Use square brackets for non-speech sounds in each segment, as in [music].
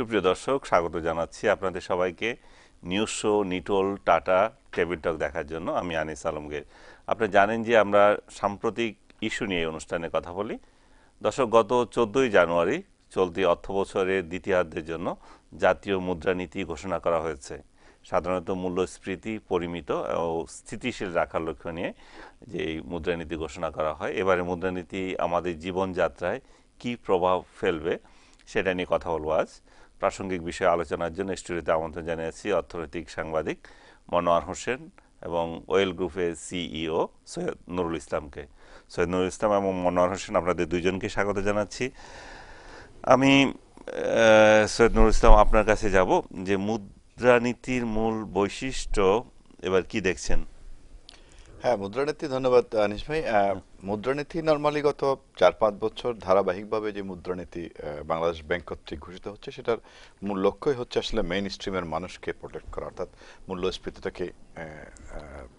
সুপ্রিয় দর্শক, স্বাগত জানাচ্ছি আপনাদের সবাইকে news show, Nitol, Tata, table talk দেখার জন্য। আমি আনিস আলমগীর। আপনি জানেন যে আমরা সাম্প্রতিক ইস্যু নিয়ে অনুষ্ঠানে কথা বলি। দর্শক, গত চোদ্দই জানুয়ারি চলতি অর্থ বছরের দ্বিতীয়ার্ধের জন্য জাতীয় মুদ্রানীতি ঘোষণা করা হয়েছে। সাধারণত মূল্যস্ফীতি পরিমিত ও স্থিতিশীল রাখার লক্ষ্য নিয়ে যে এই মুদ্রানীতি ঘোষণা করা হয়। এবারে মুদ্রানীতি আমাদের জীবনযাত্রায় কি প্রভাব ফেলবে সেটা নিয়ে কথা বলব আজ। প্রাসঙ্গিক বিষয়ে আলোচনার জন্য স্টুডিওতে আমন্ত্রণ জানিয়েছি অর্থনৈতিক সাংবাদিক মনোয়ার হোসেন এবং ওয়েল গ্রুপের সিইও সৈয়দ নুরুল ইসলামকে। সৈয়দ নুরুল ইসলাম এবং মনোয়ার হোসেন, আপনাদের দুইজনকে স্বাগত জানাচ্ছি। আমি সৈয়দ নুরুল ইসলাম, আপনার কাছে যাব যে মুদ্রানীতির মূল বৈশিষ্ট্য এবার কি দেখছেন? হ্যাঁ মুদ্রানীতি ধন্যবাদ আনিস ভাই। মুদ্রানীতি নর্মালি গত চার পাঁচ বছর ধারাবাহিকভাবে যে মুদ্রানীতি বাংলাদেশ ব্যাংক কর্তৃক ঘোষিত হচ্ছে সেটার মূল লক্ষ্যই হচ্ছে আসলে মেইন স্ট্রিমের মানুষকে প্রোটেক্ট করা অর্থাৎ মূল্যস্ফীতিটাকে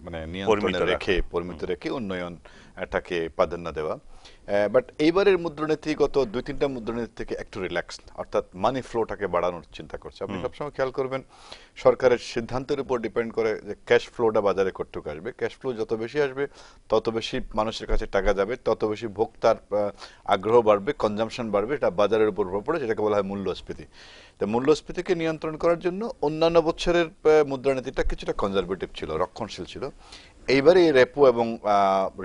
মানে নিয়ন্ত্রণে রেখে। পরিমিত রেখে উন্নয়নটাকে প্রাধান্য দেওয়া। বাট এইবারের মুদ্রানীতি গত দুই তিনটা মুদ্রানীতি থেকে একটু রিল্যাক্স অর্থাৎ মানি ফ্লোটাকে বাড়ানোর চিন্তা করছে। আপনি সবসময় খেয়াল করবেন সরকারের সিদ্ধান্তের উপর ডিপেন্ড করে যে ক্যাশ ফ্লোটা বাজারে কতটুকু আসবে। ক্যাশ ফ্লো যত বেশি আসবে তত বেশি মানুষের কাছে টাকা যাবে তত বেশি ভোক্তার আগ্রহ বাড়বে কনজামশন বাড়বে এটা বাজারের উপর প্রভাব পড়ে যেটাকে বলা হয় মূল্যস্ফীতি। তো মূল্যস্ফীতিকে নিয়ন্ত্রণ করার জন্য অন্যান্য বছরের মুদ্রানীতিটা কিছুটা কনজারভেটিভ ছিল রক্ষণশীল ছিল। এইবারে রেপো এবং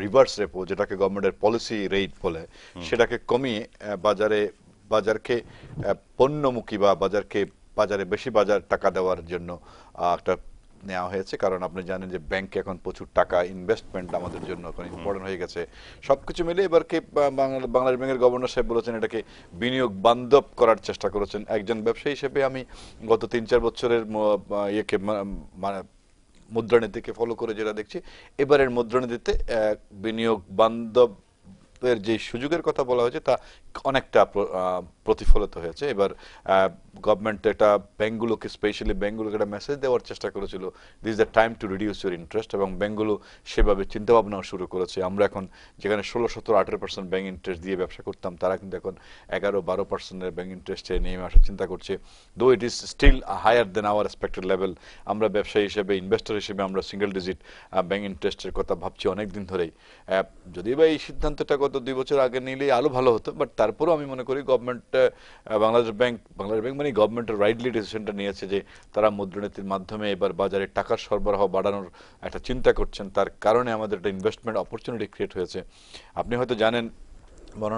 রিভার্স রেপো যেটাকে গভর্নমেন্টের পলিসি রেট বলে সেটাকে কমিয়ে বাজারে বাজারকে পণ্যমুখী বা বাজারকে বাজারে বেশি বাজার টাকা দেওয়ার জন্য একটা নেওয়া হয়েছে। কারণ আপনি জানেন যে ব্যাংকে এখন প্রচুর টাকা ইনভেস্টমেন্ট আমাদের জন্য এখন ইম্পর্টেন্ট হয়ে গেছে। সবকিছু মিলে এবারকে বাংলাদেশ ব্যাংকের গভর্নর সাহেব বলেছেন এটাকে বিনিয়োগ বান্ধব করার চেষ্টা করেছেন। একজন ব্যবসায়ী হিসেবে আমি গত তিন চার বছরের ইয়েকে মানে মুদ্রানীতিকে ফলো করে যেটা দেখছি এবারের মুদ্রানীতিতে বিনিয়োগ বিনিয়োগ বান্ধবের যে সুযোগের কথা বলা হয়েছে, তা অনেকটা প্রতিফলিত হয়েছে। এবার গভর্নমেন্ট এটা ব্যাঙ্কগুলোকে স্পেশালি ব্যাঙ্কগুলোকে একটা মেসেজ দেওয়ার চেষ্টা করেছিল। This the time to reduce your interest এবং ব্যাঙ্কগুলো সেভাবে চিন্তা ভাবনাও শুরু করেছে। আমরা এখন যেখানে ষোলো, সতেরো, আঠেরো পার্সেন্ট ব্যাংক ইন্টারেস্ট দিয়ে ব্যবসা করতাম, তারা কিন্তু এখন এগারো, বারো পার্সেন্টের ব্যাংক ইন্টারেস্টে নেমে আসার চিন্তা করছে। Though it is still higher than our expected level আমরা ব্যবসায়ী হিসেবে ইনভেস্টর হিসেবে আমরা সিঙ্গেল ডিজিট ব্যাংক ইন্টারেস্টের কথা ভাবছি অনেক দিন ধরেই যদিও বা এই সিদ্ধান্তটা গত দুই বছর আগে নিলে আরও ভালো হতো বাট তারপরেও আমি মনে করি government Bangladesh bank Bangladesh bank মানে গভর্নমেন্টের রাইটলি ডিসিশনটা নিয়েছে যে তারা মুদ্রানীতির মাধ্যমে এবার বাজারে টাকার সরবরাহ বাড়ানোর একটা চিন্তা করছেন। তার কারণে আমাদের একটা ইনভেস্টমেন্ট অপরচুনিটি ক্রিয়েট হয়েছে। আপনি হয়তো জানেন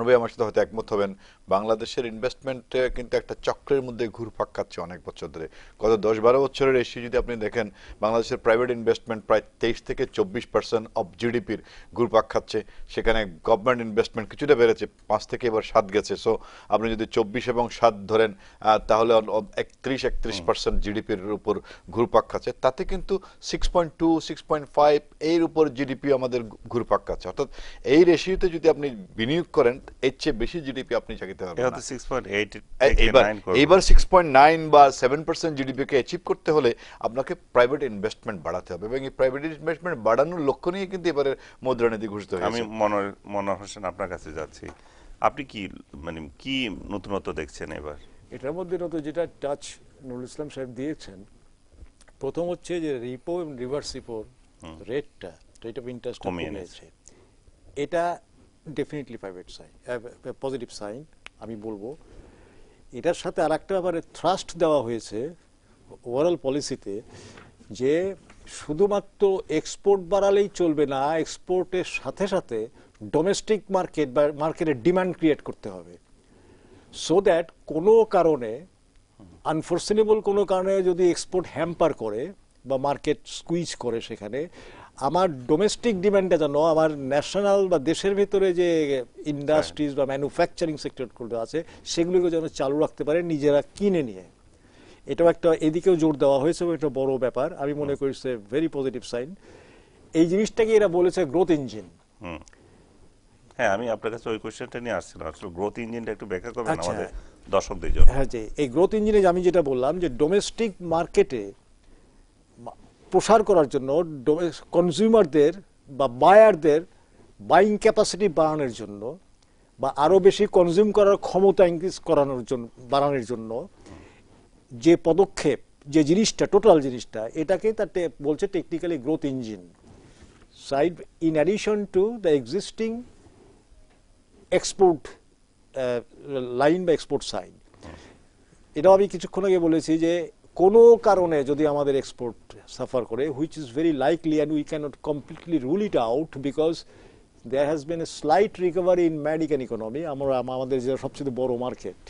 ভাই আমার সাথে হয়তো একমত হবেন বাংলাদেশের ইনভেস্টমেন্ট কিন্তু একটা চক্রের মধ্যে ঘুরপাক খাচ্ছে অনেক বছর ধরে। গত দশ বারো বছরের এসি যদি আপনি দেখেন বাংলাদেশের প্রাইভেট ইনভেস্টমেন্ট প্রায় তেইশ থেকে চব্বিশ পার্সেন্ট অফ জিডিপির ঘুরপাক খাচ্ছে। সেখানে গভর্নমেন্ট ইনভেস্টমেন্ট কিছুটা বেড়েছে পাঁচ থেকে এবার সাত গেছে। সো আপনি যদি চব্বিশ এবং সাত ধরেন তাহলে একত্রিশ একত্রিশ পার্সেন্ট জিডিপির উপর ঘুরপাক খাচ্ছে। তাতে কিন্তু six point two six point five এর উপর জিডিপি আমাদের ঘুরপাক খাচ্ছে। অর্থাৎ এই রেশিওতে যদি আপনি বিনিয়োগ করেন এর চেয়ে বেশি জিডিপি আপনি চাইতে পারবেন এটা না। তো সিক্স পয়েন্ট এইট এ- এইবার এইবার সিক্স পয়েন্ট নাইন বা সেভেন পার্সেন্ট জিডিপি কে অ্যাচিভ করতে হলে আপনাকে প্রাইভেট ইনভেস্টমেন্ট বাড়াতে হবে এবং এই প্রাইভেট ইনভেস্টমেন্ট বাড়ানোর লক্ষ্য নিয়ে কিন্তু এবারে মুদ্রানীতি ঘোষিত আমি হয়েছে। মনোর মনোহর হোসেন আপনার কাছে যাচ্ছি। আপনি কি মানে কি নতুনত্ব দেখছেন এবার? এটার মধ্যে নত যেটা টাচ নুরুল ইসলাম সাহেব দিয়েছেন প্রথম হচ্ছে যে রিপো এবং রিভার্স রিপোর রেটটা রেট অফ ইন্টারেস্ট কমিয়ে কমিয়েছে। এটা definitely private sign positive sign আমি বলব। এটার সাথে আর একটা ব্যাপারে থ্রাস্ট দেওয়া হয়েছে ওভারঅল পলিসিতে যে শুধুমাত্র এক্সপোর্ট বাড়ালেই চলবে না এক্সপোর্টের সাথে সাথে ডোমেস্টিক মার্কেট বা মার্কেটের ডিমান্ড ক্রিয়েট করতে হবে। সো দ্যাট কোনো কারণে আনফোর্সেনেবল কোনো কারণে যদি এক্সপোর্ট হ্যাম্পার করে বা মার্কেট স্কুইজ করে সেখানে আমার ডোমেস্টিক ডিমান্ডটা যেন আমার ন্যাশনাল বা দেশের ভিতরে যে ইন্ডাস্ট্রিজ বা ম্যানুফ্যাকচারিং সেক্টরগুলো আছে সেগুলোকে যেন চালু রাখতে পারে নিজেরা কিনে নিয়ে। এটাও একটা এদিকেও জোর দেওয়া হয়েছে এবং একটা বড় ব্যাপার। আমি মনে করি সে ভেরি পজিটিভ সাইন এই জিনিসটাকে এরা বলেছে গ্রোথ ইঞ্জিন হুম। হ্যাঁ আমি আপনার কাছে ওই কোশ্চেনটা নিয়ে আসছিলাম। আসলে গ্রোথ ইঞ্জিনটা একটু ব্যাখ্যা করবেন আচ্ছা। আমাদের দর্শকদের জন্য। হ্যাঁ যে এই গ্রোথ ইঞ্জিনে আমি যেটা বললাম যে ডোমেস্টিক মার্কেটে প্রসার করার জন্য কনজিউমারদের বা বায়ারদের বাইং ক্যাপাসিটি বাড়ানোর জন্য বা আরও বেশি কনজিউম করার ক্ষমতা ইনক্রিজ করানোর জন্য বাড়ানোর জন্য যে পদক্ষেপ, যে জিনিসটা টোটাল জিনিসটা, এটাকে তার বলছে technically growth engine side in addition to the existing export line বা এক্সপোর্ট সাইড এটাও আমি কিছুক্ষণ আগে বলেছি যে কোনো কারণে যদি আমাদের এক্সপোর্ট সাফার করে which is very likely and we cannot completely it out because there has been a slight recovery in American economy আমরা আমাদের যে সবচেয়ে বড় মার্কেট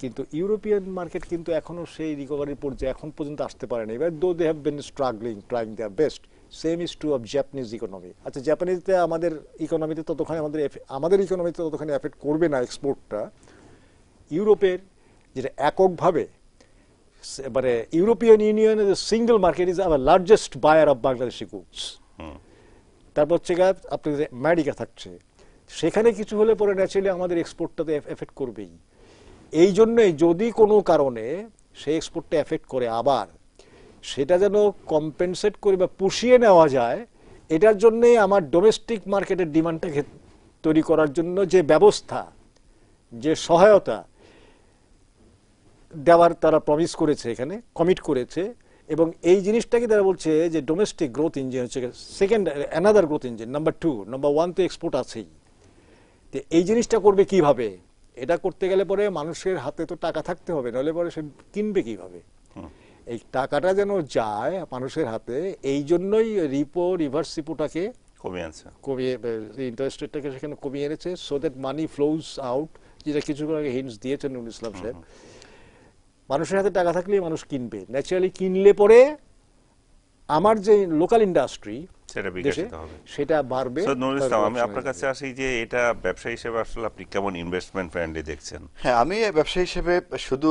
কিন্তু ইউরোপিয়ান মার্কেট কিন্তু এখনও সেই রিকভারির পর্যায়ে এখন পর্যন্ত আসতে পারেনি এবার though they have been struggling trying their best same is to of Japanese economy আচ্ছা জাপানিজতে আমাদের ইকোনমিতে ততখানি আমাদের আমাদের ইকোনমিতে ততখানি এফেক্ট করবে না এক্সপোর্টটা ইউরোপের যেটা এককভাবে মানে European union single market is our largest buyer of Bangladeshi goods তারপর হচ্ছে গিয়ে আপনাদের আমেরিকা থাকছে সেখানে কিছু হলে পরে ন্যাচারালি আমাদের এক্সপোর্টটাতে এফেক্ট করবেই। এই জন্যই যদি কোনো কারণে সেই এক্সপোর্টটা এফেক্ট করে আবার সেটা যেন কম্পেনসেট করে বা পুষিয়ে নেওয়া যায় এটার জন্যই আমার ডোমেস্টিক মার্কেটের ডিমান্ডটাকে তৈরি করার জন্য যে ব্যবস্থা যে সহায়তা দেওয়ার তারা প্রমিস করেছে এখানে কমিট করেছে এবং এই জিনিসটাকে তারা বলছে যে ডোমেস্টিক গ্রোথ ইঞ্জিন হচ্ছে second another growth engine number two number one তো এক্সপোর্ট আছেই। তো এই জিনিসটা করবে কীভাবে? এটা করতে গেলে পরে মানুষের হাতে তো টাকা থাকতে হবে নাহলে পরে সে কিনবে কীভাবে? এই টাকাটা যেন যায় মানুষের হাতে এই জন্যই রিপো রিভার্স রিপোটাকে কমে আছে কমিয়ে ইন্টারেস্ট রেটটাকে সেখানে কমিয়ে এনেছে so that money flows out যেটা কিছুক্ষণ আগে হিন্টস দিয়েছেন নুরুল ইসলাম সাহেব। মানুষের হাতে টাকা থাকলেই মানুষ কিনবে। ন্যাচারালি কিনলে পরে আমার যে লোকাল ইন্ডাস্ট্রি সেটা বিকশিত হবে। সেটা বাড়বে সৈয়দ নুরুল ইসলাম আমি আপনার কাছে আসি যে এটা ব্যবসা হিসেবে আসলে আপনি কেমন ইনভেস্টমেন্ট ফ্রেন্ডলি দেখছেন? হ্যাঁ আমি ব্যবসা হিসেবে শুধু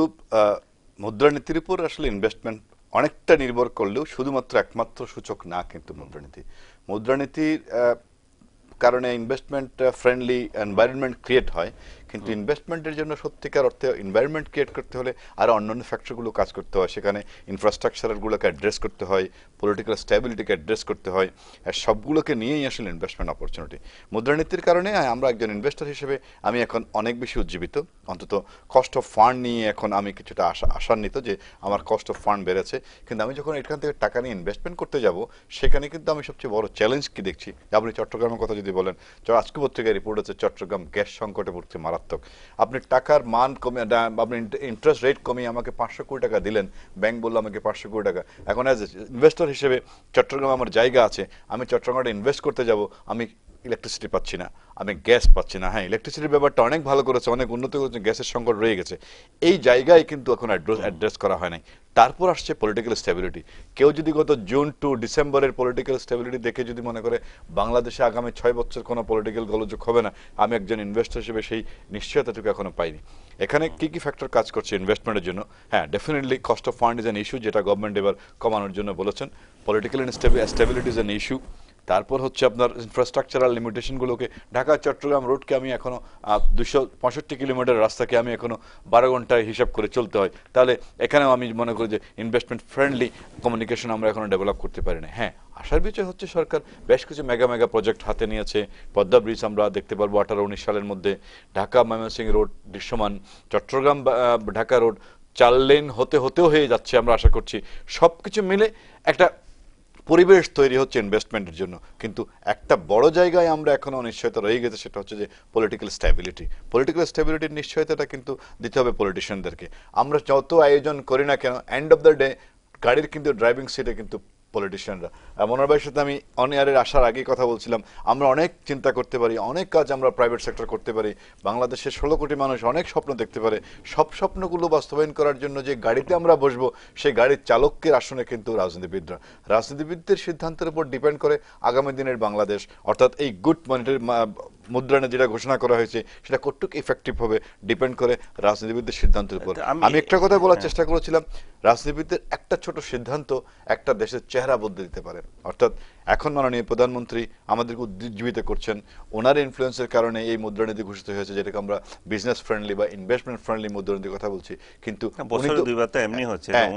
মুদ্রানীতির উপর আসলে ইনভেস্টমেন্ট অনেকটা নির্ভর করলেও শুধুমাত্র একমাত্র সূচক না কিন্তু মুদ্রানীতি। মুদ্রানীতির আহ, কারণে ইনভেস্টমেন্ট ফ্রেন্ডলি এনভায়রনমেন্ট ক্রিয়েট হয়। কিন্তু ইনভেস্টমেন্টের জন্য সত্যিকার অর্থে এনভায়রনমেন্ট ক্রিয়েট করতে হলে আরও অন্যান্য ফ্যাক্টরগুলো কাজ করতে হয়। সেখানে ইনফ্রাস্ট্রাকচারগুলোকে অ্যাড্রেস করতে হয় পলিটিক্যাল স্ট্যাবিলিটিকে অ্যাড্রেস করতে হয়, আর সবগুলোকে নিয়েই আসলে ইনভেস্টমেন্ট অপরচুনিটি মুদ্রানীতির কারণে আমরা একজন ইনভেস্টর হিসেবে আমি এখন অনেক বেশি উজ্জীবিত। অন্তত কস্ট অফ ফান্ড নিয়ে এখন আমি কিছুটা আশা, আশান্বিত যে আমার কস্ট অফ ফান্ড বেড়েছে। কিন্তু আমি যখন এখান থেকে টাকা নিয়ে ইনভেস্টমেন্ট করতে যাব, সেখানে কিন্তু আমি সবচেয়ে বড় চ্যালেঞ্জ কি দেখছি? আপনি চট্টগ্রামের কথা যদি বলেন আজকে পত্রিকায় রিপোর্ট আছে, চট্টগ্রাম গ্যাস সংকটে পড়ছে মারাত্মক। আপনি টাকার মান কমে আপনি ইন্টারেস্ট রেট কমিয়ে আমাকে পাঁচশো কোটি টাকা দিলেন ব্যাংক বলল আমাকে পাঁচশো কোটি টাকা। এখন অ্যাজ ইনভেস্টর হিসেবে চট্টগ্রামে আমার জায়গা আছে, আমি চট্টগ্রামে ইনভেস্ট করতে যাব, আমি ইলেকট্রিসিটি পাচ্ছি না আমি গ্যাস পাচ্ছি না। হ্যাঁ ইলেকট্রিসিটির ব্যাপারটা অনেক ভালো করেছে অনেক উন্নতি করেছে গ্যাসের সংকট রয়ে গেছে। এই জায়গায় কিন্তু এখন অ্যাড্রেস করা হয় নাই। তারপর আসছে পলিটিক্যাল স্টেবিলিটি কেউ যদি গত জুন টু ডিসেম্বরের পলিটিক্যাল স্টেবিলিটি দেখে যদি মনে করে বাংলাদেশে আগামী ছয় বছর কোনো পলিটিক্যাল গোলযোগ হবে না আমি একজন ইনভেস্টর হিসেবে সেই নিশ্চয়তাটুকু এখনও পাইনি। এখানে কি কি ফ্যাক্টর কাজ করছে ইনভেস্টমেন্টের জন্য? হ্যাঁ definitely cost of fund is an issue যেটা গভর্নমেন্ট এবার কমানোর জন্য বলেছেন। Political stability is an issue তারপর হচ্ছে আপনার ইনফ্রাস্ট্রাকচারাল লিমিটেশনগুলোকে ঢাকা, চট্টগ্রাম রোডকে আমি এখনও দুশো পঁয়ষট্টি কিলোমিটার রাস্তাকে আমি এখনও বারো ঘন্টায় হিসাব করে চলতে হয়। তাহলে এখানেও আমি মনে করি যে ইনভেস্টমেন্ট ফ্রেন্ডলি কমিউনিকেশন আমরা এখনও ডেভেলপ করতে পারি না হ্যাঁ আসার বিষয় হচ্ছে সরকার বেশ কিছু মেগা মেগা প্রজেক্ট হাতে নিয়েছে। পদ্মা ব্রিজ আমরা দেখতে পারব আঠারো, উনিশ সালের মধ্যে। ঢাকা ময়মনসিংহ রোড দৃশ্যমান। চট্টগ্রাম ঢাকা রোড চার লেন হতে, হতেও হয়ে যাচ্ছে আমরা আশা করছি। সব কিছু মিলে একটা পরিবেশ তৈরি হচ্ছে ইনভেস্টমেন্টের জন্য। কিন্তু একটা বড় জায়গায় আমরা এখনও অনিশ্চয়তা রয়ে গেছে, সেটা হচ্ছে যে পলিটিক্যাল স্ট্যাবিলিটি পলিটিক্যাল স্ট্যাবিলিটির নিশ্চয়তাটা কিন্তু দিতে হবে পলিটিশিয়ানদেরকে আমরা যত আয়োজন করি না কেন এন্ড অফ দ্য ডে গাড়ির কিন্তু ড্রাইভিং সিটে কিন্তু পলিটিশিয়ানরা মনোর ভাইয়ের সাথে আমি অন ইয়ারের আসার আগে কথা বলছিলাম, আমরা অনেক চিন্তা করতে পারি, অনেক কাজ আমরা প্রাইভেট সেক্টর করতে পারি, বাংলাদেশের ষোলো কোটি মানুষ অনেক স্বপ্ন দেখতে পারে। সব স্বপ্নগুলো বাস্তবায়ন করার জন্য যে গাড়িতে আমরা বসবো, সেই গাড়ির চালকের আসনে কিন্তু রাজনীতিবিদরা। রাজনীতিবিদদের সিদ্ধান্তের উপর ডিপেন্ড করে আগামী দিনের বাংলাদেশ, অর্থাৎ এই গুড মনিটারি মুদ্রানে যেটা ঘোষণা করা হয়েছে সেটা কতটুকু ইফেক্টিভ হবে ডিপেন্ড করে রাজনীতিবিদদের সিদ্ধান্তের উপর আমি- একটা কথা বলার হ্যাঁ। চেষ্টা করেছিলাম রাজনীতিবিদদের একটা ছোট সিদ্ধান্ত একটা দেশের চেহারা বদলে দিতে পারে অর্থাৎ এখন মাননীয় প্রধানমন্ত্রী আমাদেরকে উজ্জীবিত করছেন। ওনার ইনফ্লুয়েন্সের কারণে এই মুদ্রানীতি ঘোষিত হয়েছে যেটাকে আমরা বিজনেস ফ্রেন্ডলি বা ইনভেস্টমেন্ট ফ্রেন্ডলি মুদ্রানীতির কথা বলছি। কিন্তু এমনি হচ্ছে। হ্যাঁ।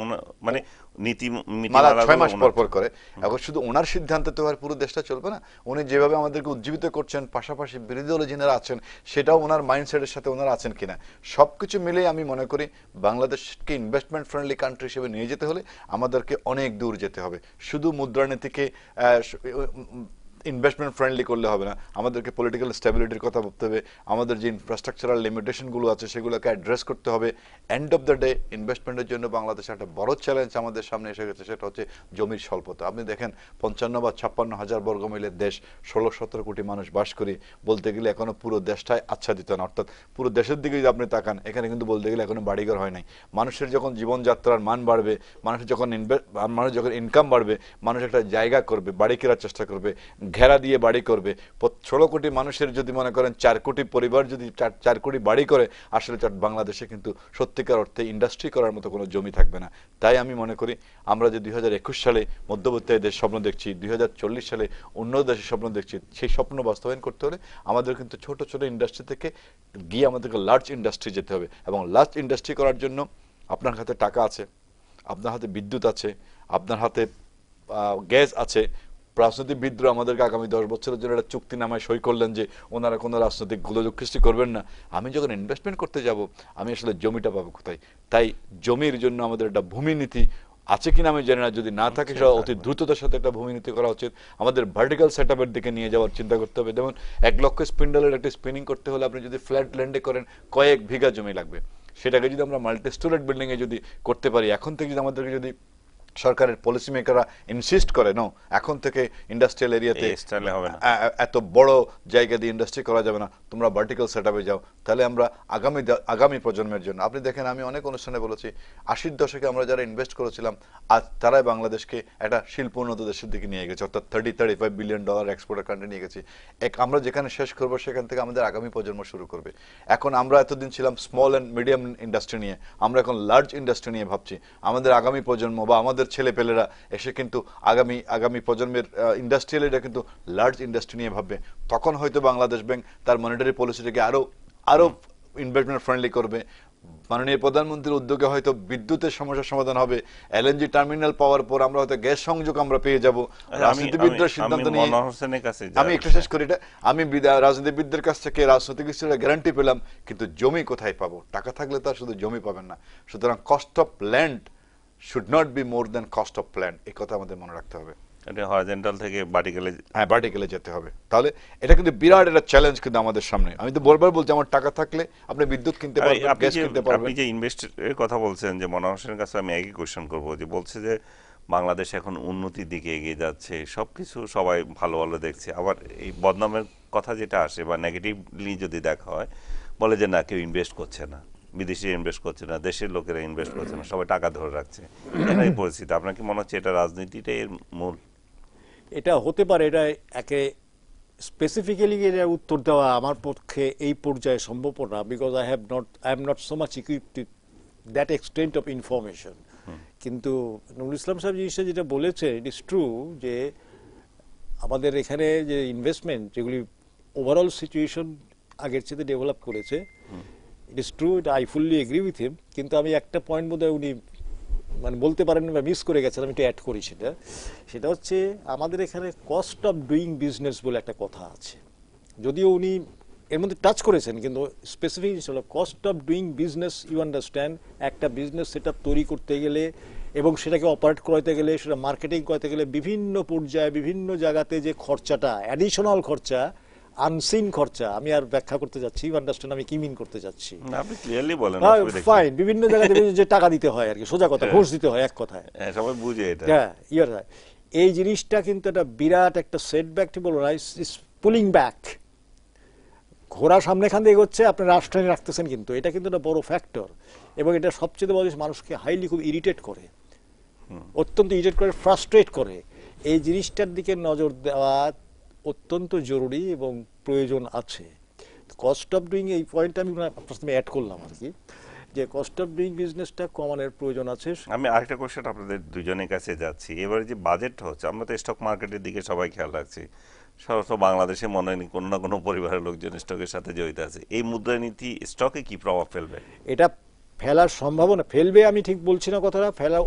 মানে নীতি মালা ছয় মাস পর পর করে। এখন শুধু ওনার সিদ্ধান্তে তো আর পুরো দেশটা চলবে না। উনি যেভাবে আমাদেরকে উজ্জীবিত করছেন পাশাপাশি বিরোধী দলে যিনারা আছেন সেটাও ওনার মাইন্ডসেটের সাথে ওনারা আছেন কিনা সবকিছু মিলে আমি মনে করি বাংলাদেশকে ইনভেস্টমেন্ট ফ্রেন্ডলি কান্ট্রি হিসেবে নিয়ে যেতে হলে আমাদেরকে অনেক দূর যেতে হবে। শুধু মুদ্রানীতিকে আহ, স- ইনভেস্টমেন্ট ফ্রেন্ডলি করলে হবে না। আমাদেরকে পলিটিক্যাল স্টেবিলিটির কথা ভাবতে হবে। আমাদের যে ইনফ্রাস্ট্রাকচারাল লিমিটেশনগুলো আছে, সেগুলোকে অ্যাড্রেস করতে হবে। এন্ড অফ দ্য ডে ইনভেস্টমেন্টের জন্য বাংলাদেশে একটা বড় চ্যালেঞ্জ আমাদের সামনে এসে গেছে, সেটা হচ্ছে জমির স্বল্পতা। আপনি দেখেন, পঞ্চান্ন বা ছাপ্পান্ন হাজার বর্গ মাইলের দেশ, ষোলো সতেরো কোটি মানুষ বাস করি। বলতে গেলে এখনও পুরো দেশটাই আচ্ছাদিত না। অর্থাৎ পুরো দেশের দিকে যদি আপনি তাকান, এখানে কিন্তু বলতে গেলে এখনও বাড়িঘর হয় নাই। মানুষের যখন জীবনযাত্রার মান বাড়বে মানুষের যখন মানুষ যখন ইনকাম বাড়বে, মানুষ একটা জায়গা করবে, বাড়ি কেনার চেষ্টা করবে। ঘেরা দিয়ে বাড়ি করবে। ষোলো কোটি মানুষের যদি মনে করেন, চার কোটি পরিবার যদি চার কোটি বাড়ি করে, আসলে বাংলাদেশে কিন্তু সত্যিকার অর্থে ইন্ডাস্ট্রি করার মতো কোনো জমি থাকবে না। তাই আমি মনে করি, আমরা যে দুই হাজার একুশ সালে মধ্যবর্তী দেশ স্বপ্ন দেখছি, দুই হাজার চল্লিশ সালে উন্নত দেশের স্বপ্ন দেখছি, সেই স্বপ্ন বাস্তবায়ন করতে হলে আমাদের কিন্তু ছোট ছোট ইন্ডাস্ট্রি থেকে গিয়ে আমাদেরকে লার্জ ইন্ডাস্ট্রি যেতে হবে এবং লার্জ ইন্ডাস্ট্রি করার জন্য আপনার হাতে টাকা আছে, আপনার হাতে বিদ্যুৎ আছে, আপনার হাতে গ্যাস আছে রাজনীতিবিদরা আমাদেরকে আগামী দশ বছরের জন্য একটা চুক্তি নামায় সই করলেন যে ওনারা কোনো রাজনৈতিক গোলযোগ সৃষ্টি করবেন না। আমি যখন ইনভেস্টমেন্ট করতে যাব আমি আসলে জমিটা পাবো কোথায়? তাই জমির জন্য আমাদের একটা ভূমি নীতি আছে কিনা আমি জানি না। যদি না থাকে সেটা অতি দ্রুততার সাথে একটা ভূমি নীতি করা উচিত। আমাদের ভার্টিক্যাল সেট দিকে নিয়ে যাওয়ার চিন্তা করতে হবে। যেমন এক লক্ষ স্পিন্ডলের একটা স্পিনিং করতে হলে আপনি যদি ফ্ল্যাট ল্যান্ডে করেন কয়েক বিঘা জমি লাগবে। সেটাকে যদি আমরা মাল্টি স্টোরেড বিল্ডিং এ যদি করতে পারি এখন থেকে যদি আমাদেরকে যদি সরকারের পলিসি মেকাররা ইনসিস্ট করে নো এখন থেকে ইন্ডাস্ট্রিয়াল এরিয়াতে। এত বড় জায়গা দিয়ে ইন্ডাস্ট্রি করা যাবে না। তোমরা ভার্টিক্যাল সেটআপে যাও। তাহলে আমরা আগামী আগামী প্রজন্মের জন্য আপনি দেখেন আমি অনেক অনুষ্ঠানে বলেছি আশির দশকে আমরা যারা ইনভেস্ট করেছিলাম আজ তারাই বাংলাদেশকে একটা শিল্প উন্নত দেশের দিকে নিয়ে গেছে। অর্থাৎ thirty thirty five billion dollar exporter country নিয়ে গেছি। এক আমরা যেখানে শেষ করব সেখান থেকে আমাদের আগামী প্রজন্ম শুরু করবে। এখন আমরা এতদিন ছিলাম স্মল অ্যান্ড মিডিয়াম ইন্ডাস্ট্রি নিয়ে। আমরা এখন লার্জ ইন্ডাস্ট্রি নিয়ে ভাবছি। আমাদের আগামী প্রজন্ম বা আমাদের ছেলে পেলেরা এসে কিন্তু আগামী আগামী প্রজন্মের ইন্ডাস্ট্রিয়াল এটা কিন্তু লার্জ ইন্ডাস্ট্রি নিয়ে ভাববে। তখন হয়তো বাংলাদেশ ব্যাংক তার মনিটারি পলিসিটাকে আরও আরও ইনভেস্টমেন্ট ফ্রেন্ডলি করবে। মাননীয় প্রধানমন্ত্রীর উদ্যোগে হয়তো বিদ্যুতের সমস্যার সমাধান হবে। এলএনজি টার্মিনাল পাওয়ার পর আমরা হয়তো গ্যাস সংযোগ আমরা পেয়ে যাব। রাজনীতিবিদরা সিদ্ধান্ত নিয়ে আমি একটু শেষ করি এটা। আমি বিদা- রাজনীতিবিদদের কাছ থেকে রাজনৈতিক গ্যারান্টি পেলাম কিন্তু জমি কোথায় পাবো? টাকা থাকলে তো শুধু জমি পাবেন না। সুতরাং cost of land should not be more than cost of plant এই কথা আমাদের মনে রাখতে হবে। এটা হরিজেন্টাল থেকে ভার্টিক্যালে হ্যাঁ ভার্টিক্যালে যেতে হবে। তাহলে এটা কিন্তু বিরাট একটা চ্যালেঞ্জ কিন্তু আমাদের সামনে। আমি তো বারবার বলছি আমার টাকা থাকলে আপনি বিদ্যুৎ কিনতে পারবেন আপনি গ্যাস যে কিনতে আপনি পারবেন যে ইনভেস্টের কথা বলছেন যে মনোহর কাছে আমি একই কোয়েশ্চেন করব যে বলছে যে বাংলাদেশ এখন উন্নতির দিকে এগিয়ে যাচ্ছে সবকিছু সবাই ভালো ভালো দেখছে। আবার এই বদনামের কথা যেটা আসে বা নেগেটিভলি যদি দেখা হয় বলে যে না কেউ ইনভেস্ট করছে না। বিদেশি ইনভেস্ট করছে না, দেশের লোকেরা ইনভেস্ট করছে না, সবাই টাকা ধরে রাখছে। এটাই পরিস্থিতি। আপনার কি মনে হচ্ছে এটা রাজনীতিটাই এর মূল? এটা হতে পারে, এটা একে স্পেসিফিক্যালি এটা উত্তর দেওয়া আমার পক্ষে এই পর্যায়ে সম্ভব না because I have not I am not so much equipped that extent of information কিন্তু নুরুল ইসলাম সাহেব জিনিসটা যেটা বলেছে ইট ইস ট্রু যে আমাদের এখানে যে ইনভেস্টমেন্ট যেগুলি ওভারঅল সিচুয়েশন আগের চেয়ে ডেভেলপ করেছে ইট ইস ট্রু এটা I fully agree with him কিন্তু আমি একটা পয়েন্ট বোধহয় উনি মানে বলতে পারেন বা মিস করে গেছেন, আমি একটু অ্যাড করি সেটা। সেটা হচ্ছে আমাদের এখানে কস্ট অফ ডুইং বিজনেস বলে একটা কথা আছে। যদিও উনি এর মধ্যে টাচ করেছেন, কিন্তু স্পেসিফিক হলো cost of doing business you understand একটা বিজনেস সেটা তৈরি করতে গেলে এবং সেটাকে অপারেট করাতে গেলে, সেটা মার্কেটিং করাতে গেলে বিভিন্ন পর্যায়ে, বিভিন্ন জায়গাতে যে খরচাটা অ্যাডিশনাল খরচা আনসিন খরচা আমি আর ব্যাখ্যা করতে যাচ্ছি আন্ডারস্ট্যান্ড আমি কি মিন করতে যাচ্ছি? আপনি ক্লিয়ারলি বলেন ফাইন বিভিন্ন জায়গাতে যে টাকা দিতে হয় আর কি সোজা কথা ঘুষ দিতে হয় এক কথায়। হ্যাঁ, সবাই বুঝে এটা। হ্যাঁ ইয়ার হয় এই জিনিসটা কিন্তু একটা বিরাট একটা সেটব্যাক বলো না ইস পুলিং ব্যাক ঘোড়া সামনে খান দিয়ে এগোচ্ছে আপনি রাষ্ট্রায়ণ রাখতেছেন কিন্তু এটা কিন্তু একটা বড় ফ্যাক্টর এবং এটা সবচেয়ে বড় মানুষকে হাইলি খুব ইরিটেট করে। অত্যন্ত ইরিটেট করে ফ্রাস্ট্রেট করে। এই জিনিসটার দিকে নজর দেওয়া অত্যন্ত জরুরি এবং প্রয়োজন আছে। কস্ট অফ ডুইং এই পয়েন্টটা আমি প্রথমে অ্যাড করলাম আর কি। যে কস্ট অফ ডুইং বিজনেসটা কমানোর প্রয়োজন আছে। আমি আরেকটা কোশ্চেন আপনাদের দুজনের কাছে যাচ্ছি। এবারে যে বাজেট হচ্ছে আমরা তো স্টক মার্কেটের দিকে সবাই খেয়াল রাখছি। সর্বত্র বাংলাদেশে মনে হয় কোনো না কোনো পরিবারের লোকজন স্টকের সাথে জড়িত আছে। এই মুদ্রানীতি স্টকে কি প্রভাব ফেলবে? এটা ফেলার সম্ভাবনা ফেলবে আমি ঠিক বলছি না কথাটা ফেলা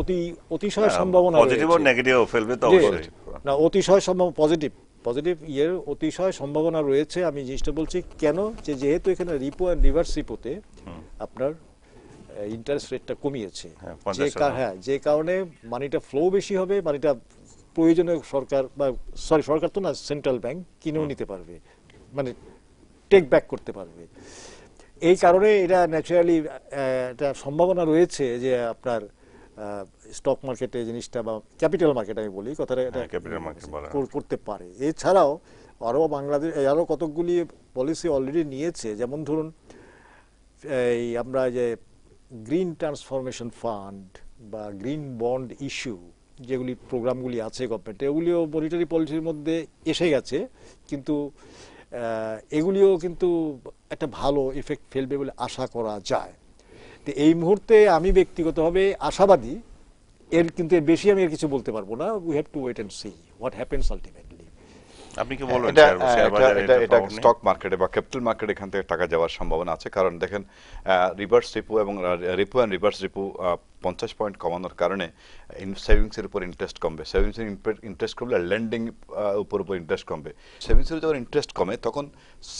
অতি অতিশয় সম্ভাবনা পজিটিভ ও নেগেটিভ ফেলবে তো অবশ্যই। না অতিশয় সম্ভাবনা পজিটিভ পজিটিভ ইয়ের অতিশয় সম্ভাবনা রয়েছে। আমি জিনিসটা বলছি কেন? যে যেহেতু এখানে রিপো অ্যান্ড রিভার্স রিপোতে আপনার ইন্টারেস্ট রেটটা কমিয়েছে। হ্যাঁ, যে হ্যাঁ যে কারণে মানিটা ফ্লো বেশি হবে মানিটা প্রয়োজনে সরকার বা সরি সরকার তো না সেন্ট্রাল ব্যাংক কিনেও নিতে পারবে। মানে টেক ব্যাক করতে পারবে। এই কারণে এটা ন্যাচারালি একটা সম্ভাবনা রয়েছে যে আপনার স্টক মার্কেটে জিনিসটা বা ক্যাপিটাল মার্কেট আমি বলি কথাটা এটা হ্যাঁ, করতে পারে। এছাড়াও আরও বাংলাদেশ আরও কতকগুলি পলিসি অলরেডি নিয়েছে যেমন ধরুন এই আমরা যে গ্রিন ট্রান্সফরমেশন ফান্ড বা গ্রিন বন্ড ইস্যু যেগুলি প্রোগ্রামগুলি আছে গভর্নমেন্টে এগুলিও মনিটারি পলিসির মধ্যে এসে গেছে কিন্তু এগুলিও কিন্তু একটা ভালো এফেক্ট ফেলবে বলে আশা করা যায়। তো এই মুহূর্তে আমি ব্যক্তিগতভাবে আশাবাদী এর কিন্তু এর বেশি আমি আর কিছু বলতে পারব না। We have to wait and see what happens ultimately আপনি কি বলবেন এটা? স্টক মার্কেটে বা ক্যাপিটাল মার্কেটে এখান থেকে টাকা যাওয়ার সম্ভাবনা আছে। কারণ দেখেন রিভার্স রিপো এবং রিপো অ্যান্ড রিভার্স রিপো পঞ্চাশ পয়েন্ট কমানোর কারণে সেভিংস এর উপর ইন্টারেস্ট কমবে। সেভিংস এর ইন্টারেস্ট কমলে লেন্ডিং উপর উপর ইন্টারেস্ট কমবে। সেভিংস এর যখন ইন্টারেস্ট কমে তখন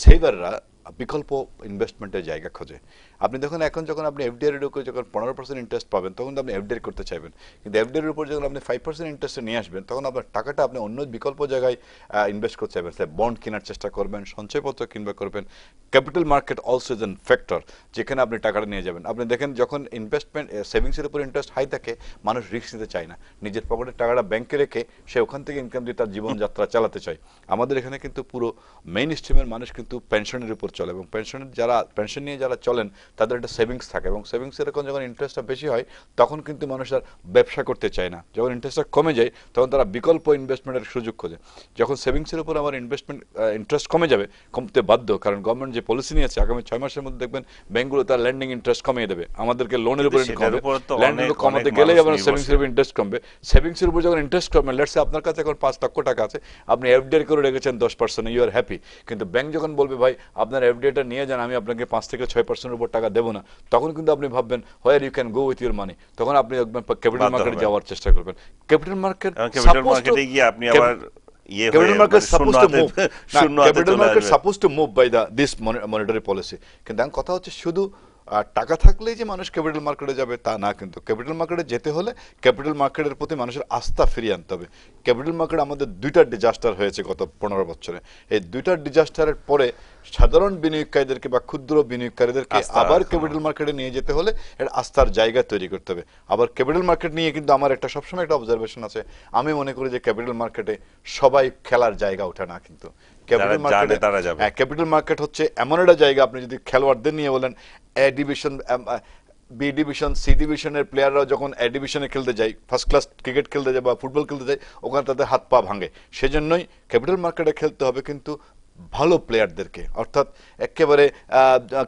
সেভাররা বিকল্প ইনভেস্টমেন্টের জায়গা খোঁজে। আপনি দেখুন, এখন যখন আপনি এফডিআর এর উপর যখন পনেরো পার্সেন্ট ইন্টারেস্ট পাবেন, তখন তো আপনি এফডিআর করতে চাইবেন। কিন্তু এফডিআর এর উপর যখন আপনি ফাইভ পার্সেন্ট ইন্টারেস্টে নিয়ে আসবেন, তখন আপনার টাকাটা আপনি অন্য বিকল্প জায়গায় ইনভেস্ট করতে চাইবেন। সে বন্ড কেনার চেষ্টা করবেন, সঞ্চয়পত্র কিনবা করবেন। Capital market also is an factor যেখানে আপনি টাকাটা নিয়ে যাবেন। আপনি দেখেন, যখন ইনভেস্টমেন্ট সেভিংসের উপর ইন্টারেস্ট হাই থাকে, মানুষ রিস্ক নিতে চায় না। নিজের পকেটের টাকাটা ব্যাংকে রেখে সে ওখান থেকে ইনকাম দিয়ে তার জীবনযাত্রা চালাতে চায়। আমাদের এখানে কিন্তু পুরো মেইন স্ট্রিমের মানুষ কিন্তু পেনশনের উপর চলে এবং পেনশনের যারা পেনশন নিয়ে যারা চলেন তাদের একটা সেভিংস থাকে এবং সেভিংস এরকম যখন ইন্টারেস্টটা বেশি হয় তখন কিন্তু মানুষ আর ব্যবসা করতে চায় না। যখন ইন্টারেস্টটা কমে যায় তখন তারা বিকল্প ইনভেস্টমেন্টের সুযোগ খোঁজে। যখন সেভিংসের উপর আমার ইনভেস্টমেন্ট ইন্টারেস্ট কমে যাবে কমতে বাধ্য কারণ গভর্নমেন্ট যে পলিসি নিয়েছে আগামী ছয় মাসের মধ্যে দেখবেন ব্যাংকগুলো তার ল্যান্ডিং ইন্টারেস্ট কমিয়ে দেবে। আমাদেরকে লোনের উপর উপর অনেক- কমাতে মানুষ আপনার সেভিংস নির্ভরশীল। এর ইন্টারেস্ট কমবে। সেভিংস এর উপর যখন ইন্টারেস্ট কমবে লেটস আপনার কাছে এখন পাঁচ লক্ষ টাকা আছে আপনি এফডিআর করে রেখেছেন দশ পার্সেন্ট ইউ আর হ্যাপি কিন্তু ব্যাংক যখন বলবে ভাই আপনার এফডিআরটা নিয়ে যান আমি আপনাকে পাঁচ থেকে ছয় পার্সেন্টের উপর টাকা দেবো না। তখন কিন্তু আপনি ভাববেন where you can go with your money তখন আপনি ক্যাপিটাল মার্কেটে যাওয়ার চেষ্টা করবেন। ক্যাপিটাল মার্কেট ক্যাপিটাল মার্কেটে গিয়ে আপনি আবার capital market suppose to move capital market suppose to move by the this monetary policy কিন্তু কথা হচ্ছে শুধু আহ, টাকা থাকলেই যে মানুষ ক্যাপিটাল মার্কেটে যাবে তা না কিন্তু। ক্যাপিটাল মার্কেটে যেতে হলে ক্যাপিটাল মার্কেটের প্রতি মানুষের আস্থা ফিরিয়ে আনতে হবে। ক্যাপিটাল মার্কেট আমাদের দুইটা ডিজাস্টার হয়েছে গত পনেরো বছরে। এই দুইটা ডিজাস্টারের পরে সাধারণ বিনিয়োগকারীদেরকে বা ক্ষুদ্র বিনিয়োগকারীদেরকে আবার ক্যাপিটাল মার্কেটে নিয়ে যেতে হলে এর আস্থার জায়গা তৈরি করতে হবে। আবার ক্যাপিটাল মার্কেট নিয়ে কিন্তু আমার একটা সবসময় একটা অবজারভেশন আছে। আমি মনে করি যে ক্যাপিটাল মার্কেটে সবাই খেলার জায়গা ওঠে না কিন্তু। ক্যাপিটাল মার্কেটে তারা যাবে। ক্যাপিটাল মার্কেট হচ্ছে এমন একটা জায়গা আপনি যদি খেলোয়াড়দের নিয়ে বলেন A division B division C ডিভিশনের প্লেয়াররাও যখন এ ডিভিশনে খেলতে যায় ফার্স্ট ক্লাস ক্রিকেট খেলতে যায় বা ফুটবল খেলতে যায় ওখানে তাদের হাত পা ভাঙে। সেজন্যই ক্যাপিটাল মার্কেটে খেলতে হবে কিন্তু ভালো প্লেয়ারদেরকে অর্থাৎ একেবারে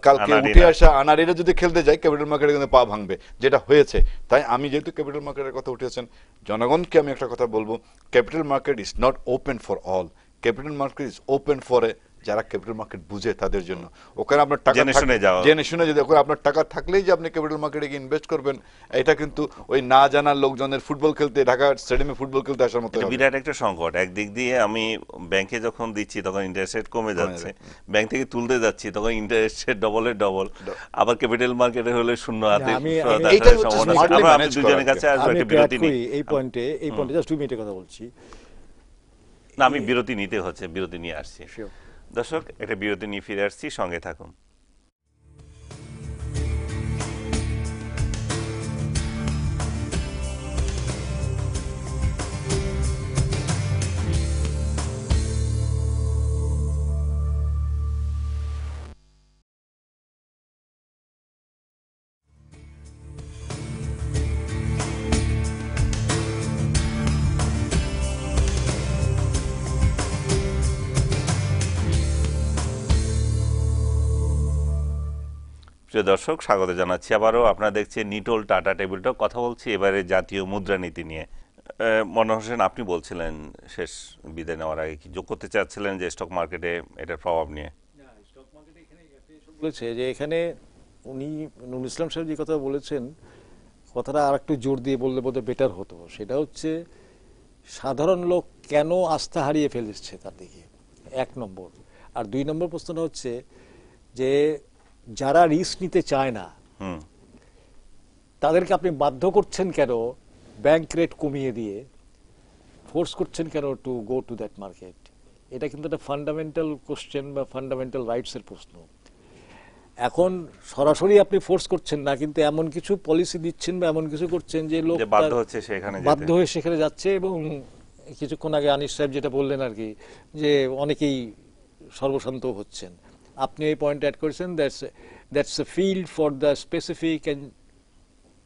কালকে উঠে আসা আনারিরা যদি খেলতে যায় ক্যাপিটাল মার্কেটে কিন্তু পা ভাঙবে যেটা হয়েছে। তাই আমি যেহেতু ক্যাপিটাল মার্কেটের কথা উঠেছেন জনগণকে আমি একটা কথা বলব capital market is not open for all capital market is open for a যারা ক্যাপিটাল মার্কেট বুঝে তাদের জন্য। ওখানে আপনার টাকা জেনে শুনে যাওয়া। জেনে শুনে যদি ওখানে আপনার টাকা থাকলেই যে আপনি ক্যাপিটাল মার্কেটে গিয়ে ইনভেস্ট করবেন এটা কিন্তু ওই না জানার লোকজনের ফুটবল খেলতে ঢাকা স্টেডিয়ামে ফুটবল খেলতে আসার মতো বিরাট একটা সংকট। একদিক দিয়ে আমি ব্যাংকে যখন দিচ্ছি তখন ইন্টারেস্ট রেট কমে যাচ্ছে। ব্যাংক থেকে তুলতে যাচ্ছি তখন ইন্টারেস্ট রেট ডবলের ডবল আবার ক্যাপিটাল মার্কেটে হলে শূন্য হাতে দুজনের কাছে আসব একটা বিরতি এই পয়েন্টে এই পয়েন্টে জাস্ট টু মিনিটের কথা বলছি। না আমি বিরতি নিতে হচ্ছে বিরতি নিয়ে আসছি। দর্শক একটা বিরতি নিয়ে ফিরে আসছি সঙ্গে থাকুন। প্রিয় দর্শক, স্বাগত জানাচ্ছি আবারও। আপনারা দেখছেন নিটোল টাটা টেবিলটক। কথা বলছি এবারে জাতীয় মুদ্রানীতি নিয়ে। মনোহর হোসেন, আপনি বলছিলেন শেষ বিদায় নেওয়ার আগে কি যোগ করতে চাচ্ছিলেন যে স্টক মার্কেটে এটার প্রভাব নিয়ে? বলেছে যে এখানে উনি, নুরুল ইসলাম সাহেব যে কথা বলেছেন, কথাটা আর একটু জোর দিয়ে বললে বোধহয় বেটার হতো। সেটা হচ্ছে, সাধারণ লোক কেন আস্থা হারিয়ে ফেলেছে তার দিকে? এক নম্বর। আর দুই নম্বর প্রশ্নটা হচ্ছে যে যারা রিস্ক নিতে চায় না তাদেরকে আপনি বাধ্য করছেন কেন ব্যাংক রেট কমিয়ে দিয়ে? ফোর্স করছেন কেন to go to that market এটা কিন্তু একটা ফান্ডামেন্টাল কোশ্চেন বা ফান্ডামেন্টাল রাইটসের প্রশ্ন। এখন সরাসরি আপনি ফোর্স করছেন না কিন্তু এমন কিছু পলিসি দিচ্ছেন বা এমন কিছু করছেন যে লোক বাধ্য হচ্ছে সেখানে বাধ্য হয়ে সেখানে যাচ্ছে এবং কিছুক্ষণ আগে আনিস সাহেব যেটা বললেন আর কি যে অনেকেই সর্বশান্ত হচ্ছেন। আপনি এই পয়েন্ট অ্যাড করেছেন that's that's a field for the specific and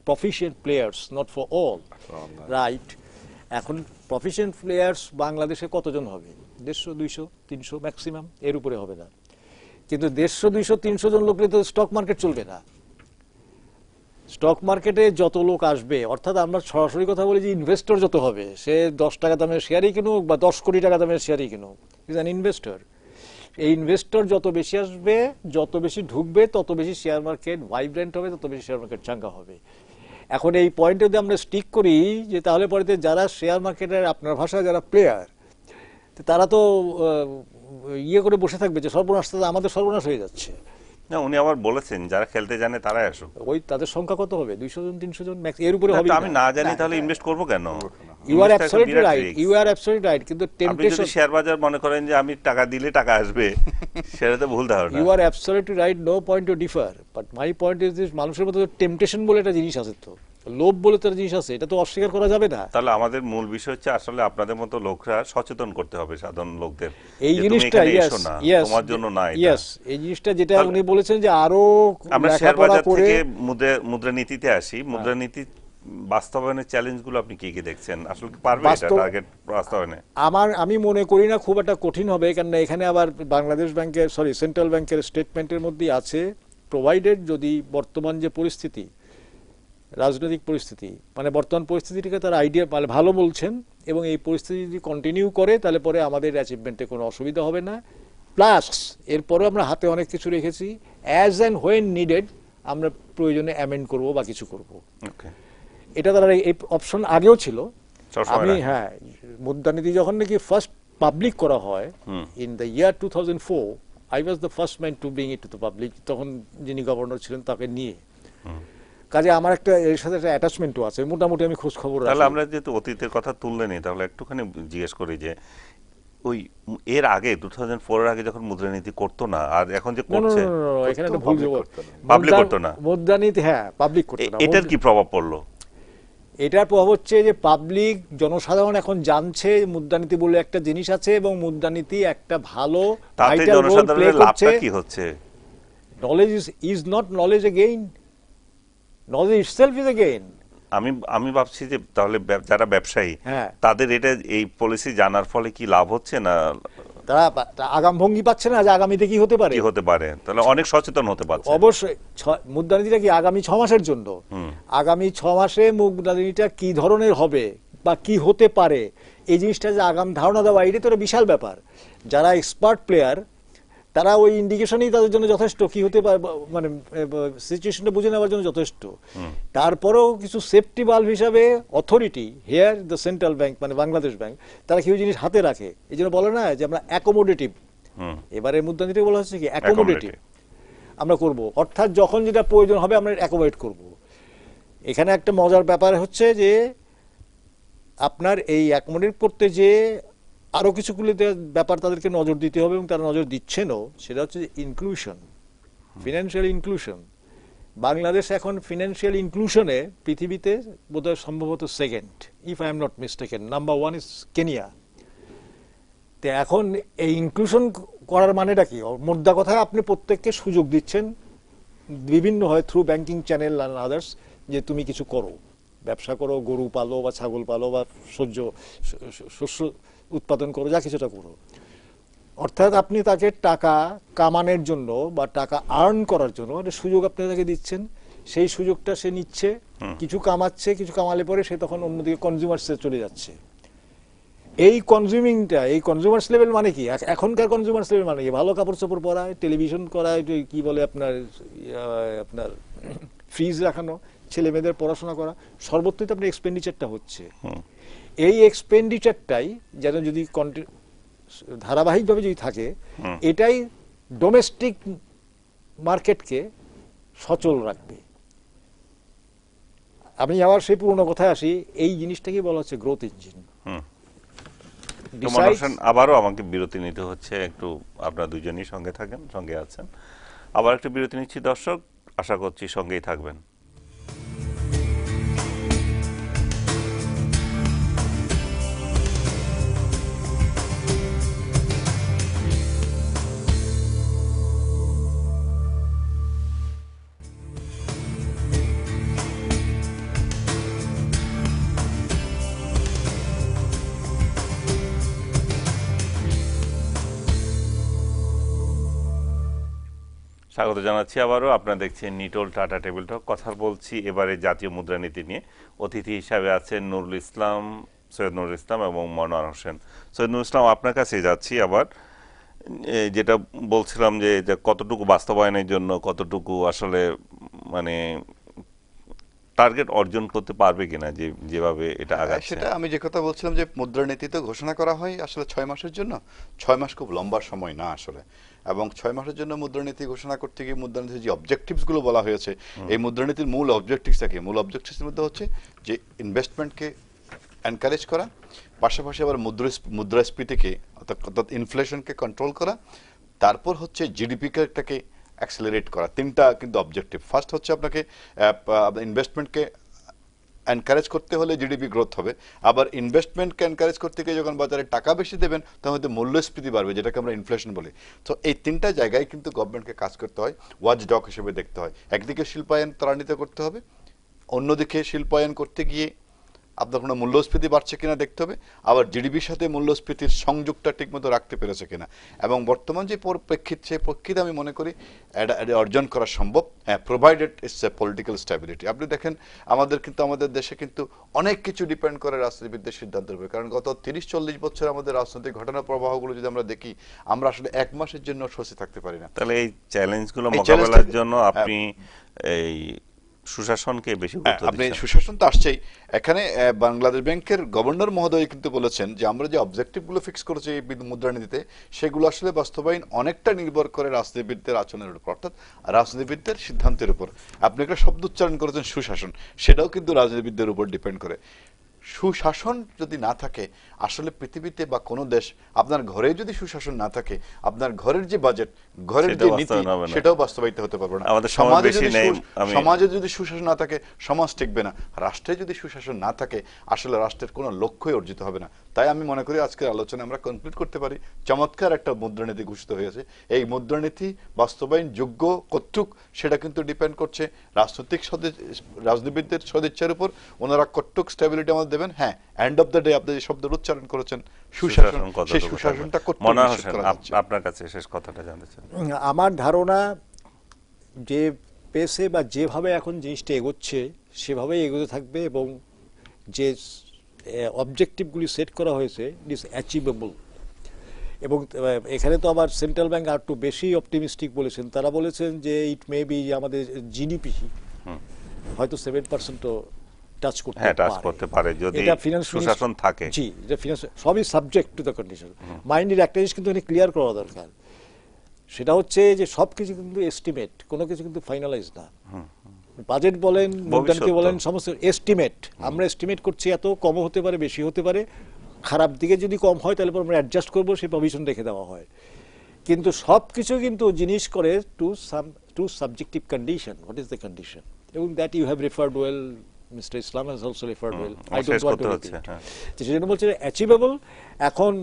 proficient players not for all right এখন প্রফিশিয়েন্ট প্লেয়ার্স বাংলাদেশে কতজন হবে? দেড়শো দুইশো তিনশো ম্যাক্সিমাম এর উপরে হবে না। কিন্তু দেড়শো দুইশো তিনশো জন লোকের তো স্টক মার্কেট চলবে না। স্টক মার্কেটে যত লোক আসবে অর্থাৎ আমরা সরাসরি কথা বলি যে ইনভেস্টর যত হবে সে দশ টাকা দামের শেয়ারই কিনুক বা দশ কোটি টাকা দামের শেয়ারই কিনুক ইজ অ্যান ইনভেস্টর এই ইনভেস্টর যত বেশি আসবে যত বেশি ঢুকবে তত বেশি শেয়ার মার্কেট ভাইব্রেন্ট হবে তত বেশি শেয়ার মার্কেট চাঙ্গা হবে। এখন এই পয়েন্টে যদি আমরা স্টিক করি যে তাহলে পরেতে যারা শেয়ার মার্কেটের আপনার ভাষায় যারা প্লেয়ার তারা তো ইয়ে করে বসে থাকবে যে সর্বনাশ তো আমাদের সর্বনাশ হয়ে যাচ্ছে। না উনি আবার বলেছেন যারা খেলতে জানে তারাই আসুক। ওই তাদের সংখ্যা কত হবে? দুইশো জন তিনশো জন এর উপরে হবে আমি না? জানি তাহলে ইনভেস্ট করব কেন? You are absolutely right you are absolutely right কিন্তু টেম্পটেশন শেয়ার বাজার মনে করেন যে আমি টাকা দিলে টাকা আসবে [laughs] সেটা তো ভুল ধারণা। You are absolutely right no point to differ but my point is this মানুষের মধ্যে টেম্পটেশন বলে একটা জিনিস আছে তো। লোভ বলে তো একটা জিনিস আছে এটা তো অস্বীকার করা যাবে না। তাহলে আমাদের মূল বিষয় হচ্ছে আসলে আপনাদের মতো লোকরা সচেতন করতে হবে সাধারণ লোকদের। এই জিনিসটা ইয়েস ইয়েস তোমার জন্য না ইয়েস এই জিনিসটা যেটা উনি বলেছেন যে আরও আমরা শেয়ার বাজার হ্যাঁ। থেকে মুদ্রা মুদ্রানীতিতে আসি। মুদ্রানীতি বাস্তবায়নের চ্যালেঞ্জগুলো আপনি কি কি দেখছেন? আসলে কি পারবে এটা টার্গেট বাস্তবায়নে? আমার আমি মনে করি না খুব একটা কঠিন হবে কেননা এখানে আবার বাংলাদেশ ব্যাংকের সরি সেন্ট্রাল ব্যাংকের স্টেটমেন্টের মধ্যেই আছে প্রোভাইডেড যদি বর্তমান যে পরিস্থিতি রাজনৈতিক পরিস্থিতি মানে বর্তমান পরিস্থিতিটিকে তার আইডিয়া মানে ভালো বলছেন এবং এই পরিস্থিতি যদি কন্টিনিউ করে তাহলে পরে আমাদের অ্যাচিভমেন্টে কোনো অসুবিধা হবে না। প্লাস এরপরেও আমরা হাতে অনেক কিছু রেখেছি অ্যাজ অ্যান্ড হোয়েন নিডেড আমরা প্রয়োজনে অ্যামেন্ড করব বা কিছু করব। ওকে এটা তারা এই অপশন আগেও ছিল। আমি। হ্যাঁ মুদ্রানীতি যখন নাকি ফার্স্ট পাবলিক করা হয় in the year two thousand four I was the first man to bring it to the public তখন যিনি গভর্নর ছিলেন তাকে নিয়ে। কাজে আমার একটা এর সাথে একটা অ্যাটাচমেন্টও আছে মোটামুটি আমি খোঁজ খবর তাহলে আমরা যেহেতু অতীতের কথা তুললে তুললেনি তাহলে একটুখানি জিজ্ঞেস করি যে ওই এর আগে টু থাউজেন্ড ফোরের আগে যখন মুদ্রানীতি করতো না আর এখন যে করছে এখানে একটা ভুল মুদ্রা- করতো না। মুদ্রানীতি হ্যাঁ পাবলিক করতো না। এটার কি প্রভাব পড়ল? এটার প্রভাব হচ্ছে যে পাবলিক জনসাধারণ এখন জানছে মুদ্রানীতি বলে একটা জিনিস আছে এবং মুদ্রানীতি একটা ভালো করছে। কি হচ্ছে? Knowledge is, is not knowledge again. Knowledge itself is again. আমি আমি ভাবছি যে তাহলে যারা ব্যবসায়ী হ্যাঁ। তাদের এটা এই পলিসি জানার ফলে কি লাভ হচ্ছে না তারা আগাম ভঙ্গি পাচ্ছে না যে আগামীতে কি হতে পারে? কি হতে পারে? তাহলে অনেক সচেতন হতে পারছে। অবশ্যই মুদ্রানীতিটা কি আগামী ছ মাসের জন্য? আগামী ছ মাসে মুদ্রানীতিটা কি ধরনের হবে বা কি হতে পারে? এই জিনিসটা যে আগাম ধারণা দেওয়া এটা তো বিশাল ব্যাপার। যারা এক্সপার্ট প্লেয়ার তারা ওই ইন্ডিকেশনই তাদের জন্য যথেষ্ট কি হতে পারে মানে সিচুয়েশনটা বুঝে নেওয়ার জন্য যথেষ্ট। তারপরেও কিছু সেফটি বাল্ব হিসাবে authority here the central bank মানে বাংলাদেশ ব্যাংক তারা কিছু জিনিস হাতে রাখে। এই জন্য বলে না যে আমরা অ্যাকোমোডেটিভ এবারে মুদ্রানীতি বলা হচ্ছে কি অ্যাকোমোডেটিভ আমরা করব। অর্থাৎ যখন যেটা প্রয়োজন হবে আমরা অ্যাকোমোডেট করব। এখানে একটা মজার ব্যাপার হচ্ছে যে আপনার এই অ্যাকোমোডেট করতে যে আরও কিছুগুলিতে ব্যাপার তাদেরকে নজর দিতে হবে এবং তারা নজর দিচ্ছেনও, সেটা হচ্ছে ইনক্লুশন ফিনান্সিয়াল ইনক্লুশন বাংলাদেশ এখন ফিনান্সিয়াল ইনক্লুশনে পৃথিবীতে বোধহয় সম্ভবত second if I am not mistaken number one is Kenya তো এখন এই ইনক্লুশন করার মানেটা কি? মোদ্দা কথায় আপনি প্রত্যেককে সুযোগ দিচ্ছেন বিভিন্ন হয় through banking channel and others যে তুমি কিছু করো। ব্যবসা করো, গরু পালো বা ছাগল পালো বা সহ্য শস্য উৎপাদন করো যা কিছুটা করো। অর্থাৎ আপনি তাকে টাকা কামানোর জন্য বা টাকা আর্ন করার জন্য একটা সুযোগ আপনি তাকে দিচ্ছেন সেই সুযোগটা সে নিচ্ছে কিছু কামাচ্ছে কিছু কামালে পরে সে তখন অন্যদিকে কনজিউমার্সে চলে যাচ্ছে। এই কনজিউমিংটা এই কনজিউমার্স লেভেল মানে কি? এখনকার কনজিউমার্স লেভেল মানে কি? ভালো কাপড় চোপড় পরা টেলিভিশন করা এটা কি বলে আপনার আপনার [coughs] ফ্রিজ রাখানো ছেলে মেয়েদের পড়াশোনা করা সর্বত্রই তো আপনার এক্সপেন্ডিচারটা হচ্ছে। এই এক্সপেন্ডিচারটাই যেন যদি ধারাবাহিকভাবে যদি থাকে এটাই ডোমেস্টিক মার্কেটকে সচল রাখবে। আমি আবার সেই পুরোনো কথায় আসি এই জিনিসটাকে বলা হচ্ছে গ্রোথ ইঞ্জিন আবারও আমাকে বিরতি নিতে হচ্ছে একটু আপনারা দুজনই সঙ্গে থাকেন সঙ্গে আছেন। আবার একটু বিরতি নিচ্ছি দর্শক আশা করছি সঙ্গেই থাকবেন। স্বাগত জানাচ্ছি আবারও। আপনারা দেখছেন নিটোল টাটা টেবিল টক। কথা বলছি এবারে জাতীয় মুদ্রানীতি নিয়ে। অতিথি হিসাবে আছেন নুরুল ইসলাম, সৈয়দ নুরুল ইসলাম এবং মনোয়ার হোসেন। সৈয়দ নুরুল ইসলাম, আপনার কাছে যাচ্ছি আবার। যেটা বলছিলাম যে কতটুকু বাস্তবায়নের জন্য, কতটুকু আসলে মানে টার্গেট অর্জন করতে পারবে কিনা যে যেভাবে এটা আগাচ্ছে। সেটা আমি যে কথা বলছিলাম যে মুদ্রানীতি তো ঘোষণা করা হয় আসলে ছয় মাসের জন্য ছয় মাস খুব লম্বা সময় না আসলে। এবং ছয় মাসের জন্য মুদ্রানীতি ঘোষণা করতে গিয়ে মুদ্রানীতির যে অবজেক্টিভসগুলো বলা হয়েছে এই মুদ্রানীতির মূল অবজেক্টিভস কি? মূল অবজেক্টিভস মধ্যে হচ্ছে যে ইনভেস্টমেন্টকে এনকারেজ করা পাশাপাশি আবার মুদ্রাস্ফ- মুদ্রাস্ফীতিকে অর্থাৎ অর্থাৎ ইনফ্লেশনকে কন্ট্রোল করা তারপর হচ্ছে জিডিপিটাকে অ্যাক্সেলারেট করা। তিনটা কিন্তু অবজেক্টিভ ফার্স্ট হচ্ছে আপনাকে ইনভেস্টমেন্টকে এনকারেজ করতে হলে জিডিপি গ্রোথ হবে। আবার ইনভেস্টমেন্টকে এনকারেজ করতে গিয়ে যখন বাজারে টাকা বেশি দেবেন, তখন হয়তো মূল্যস্ফীতি বাড়বে, যেটাকে আমরা ইনফ্লেশন বলি। তো এই তিনটা জায়গায় কিন্তু গভর্নমেন্টকে কাজ করতে হয় ওয়াচ ডক হিসেবে দেখতে হয়। একদিকে শিল্পায়ন ত্বরান্বিত করতে হবে, অন্যদিকে শিল্পায়ন করতে গিয়ে আপনার কোনো মূল্যস্ফীতি বাড়ছে কিনা দেখতে হবে আবার জিডিপির সাথে মূল্যস্ফীতির সংযোগটা ঠিকমতো রাখতে পেরেছে কিনা। এবং বর্তমান যে পরিপ্রেক্ষিত সেই প্রেক্ষিতে আমি মনে করি অর্জন করা সম্ভব। হ্যাঁ provided it's a political stability আপনি দেখেন আমাদের কিন্তু আমাদের দেশে কিন্তু অনেক কিছু ডিপেন্ড করে রাজনীতিবিদদের সিদ্ধান্তের উপরে। কারণ গত তিরিশ চল্লিশ বছর আমাদের রাজনৈতিক ঘটনা প্রবাহগুলো যদি আমরা দেখি আমরা আসলে এক মাসের জন্য স্বস্তি থাকতে পারি না। তাহলে এই চ্যালেঞ্জগুলো মোকাবেলার জন্য আপনি এই সুশাসনকে বেশি হ্যাঁ, আপনি সুশাসন তো আসছেই। এখানে বাংলাদেশ ব্যাংকের গভর্নর মহোদয় কিন্তু বলেছেন যে আমরা যে অবজেক্টিভগুলো ফিক্স করেছি এই মুদ্রানীতিতে সেগুলো আসলে বাস্তবায়ন অনেকটা নির্ভর করে রাজনীতিবিদদের আচরণের উপর অর্থাৎ রাজনীতিবিদদের সিদ্ধান্তের উপর। আপনি একটা শব্দ উচ্চারণ করেছেন সুশাসন সেটাও কিন্তু রাজনীতিবিদদের উপর ডিপেন্ড করে। সুশাসন যদি না থাকে আসলে পৃথিবীতে বা কোনো দেশ আপনার ঘরে যদি সুশাসন না থাকে আপনার ঘরের যে বাজেট ঘরের যে সেটাও নীতি। সেটাও বাস্তবায়িত হতে পারবে না। আমাদের সমাজে যদি সমাজে যদি সুশাসন না থাকে সমাজ টিকবে না। রাষ্ট্রে যদি সুশাসন না থাকে আসলে রাষ্ট্রের কোনো লক্ষ্যই অর্জিত হবে না। তাই আমি মনে করি আজকের আলোচনা আমরা কমপ্লিট করতে পারি। চমৎকার একটা মুদ্রানীতি ঘোষিত হয়েছে। এই মুদ্রানীতি বাস্তবায়ন যোগ্য কর্তৃক সেটা কিন্তু ডিপেন্ড করছে রাজনৈতিক সদে- রাজনীতিবিদদের সদিচ্ছার উপর। ওনারা কর্তৃক স্টেবিলিটি আমাদের দেবেন। হ্যাঁ এন্ড অফ দ্য ডে আপনি যে শব্দের উচ্চারণ করেছেন সুশাসন সেই সুশাসনটা কর্তৃক মনোয়ার নিশ্চিত হোসেন করা আপ- যাচ্ছে। আপনার কাছে শেষ কথাটা জানতে চাই। আমার ধারণা যে পেসে বা যেভাবে এখন জিনিসটা এগোচ্ছে সেভাবেই এগোতে থাকবে এবং যে অবজেক্টিভগুলি সেট করা হয়েছে ইট ইজ অ্যাচিভেবল এবং এখানে তো আবার সেন্ট্রাল ব্যাংক আর একটু বেশি অপটিমিস্টিক বলেছেন। তারা বলেছেন যে ইট মে বি আমাদের জিডিপি হয়তো সেভেন পার্সেন্টও টাচ করতে হ্যাঁ, পারে। করতে পারে, যদি এটা finance সুশাসন থাকে। জি এটা ফিনান্স সবই সাবজেক্ট টু দ্য কন্ডিশন মাইন্ডের একটা জিনিস কিন্তু এখানে ক্লিয়ার করা দরকার। সেটা হচ্ছে যে সব কিছু কিন্তু এস্টিমেট কোনো কিছু কিন্তু ফাইনালাইজ না। বাজেট বলেন মুদ্রানীতি বলেন সমস্ত এস্টিমেট আমরা এস্টিমেট করছি এত কমও হতে পারে বেশি হতে পারে। খারাপ দিকে যদি কম হয় তাহলে পর আমরা অ্যাডজাস্ট করব সেই প্রভিশন রেখে দেওয়া হয়। কিন্তু সব কিছু কিন্তু জিনিস করে to some to subjective condition what is the condition এবং that you have referred well mister Islam has also referred well I don't want to হচ্ছে, হ্যাঁ। সেজন্য বলছে অ্যাচিভেবল এখন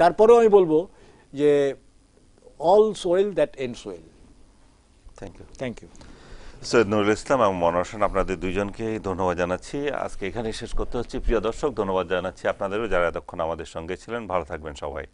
তারপরেও আমি বলব যে all swell that end swell thank you thank you Syed Nurul Islam এবং মনোয়ার আপনাদের দুইজনকে ধন্যবাদ জানাচ্ছি। আজকে এখানে শেষ করতে হচ্ছে। প্রিয় দর্শক ধন্যবাদ জানাচ্ছি আপনাদেরও যারা এতক্ষণ আমাদের সঙ্গে ছিলেন। ভালো থাকবেন সবাই।